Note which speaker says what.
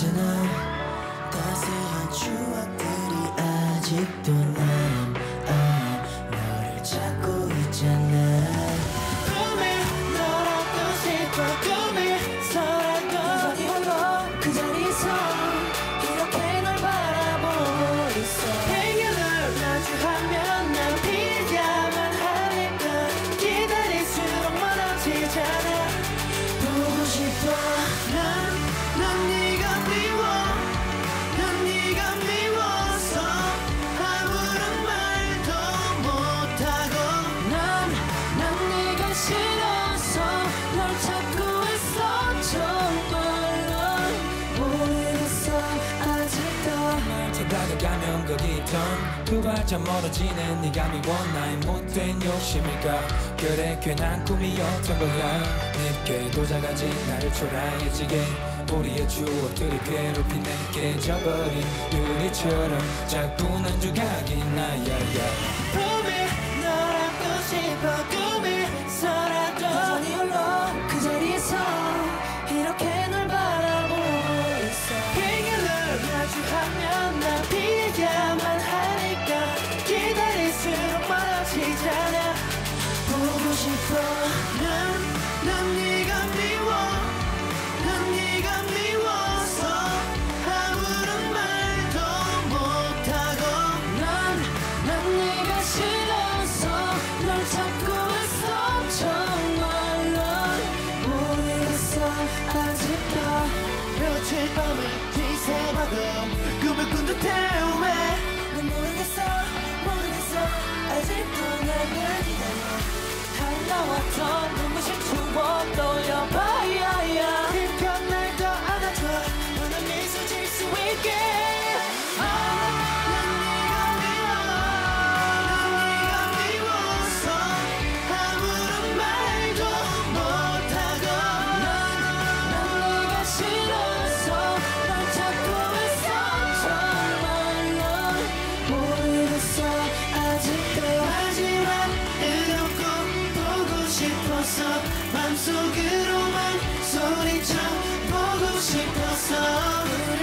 Speaker 1: 언제나 따스한 추억들이 아직도 나 생각이
Speaker 2: 던두 발짝 멀어지는 네가 미워 나의 못된 욕심일까? 그래 괜한 꿈이었던 거야 늦게 도착하지 나를 초라해지게 우리의 추억들이 괴롭히 내게 져버린 유리처럼 자꾸 난 주가 달려왔던
Speaker 1: 눈부신 추억 떠올려봐야 싶어서 맘속으로만 소리쳐 보고 싶어서.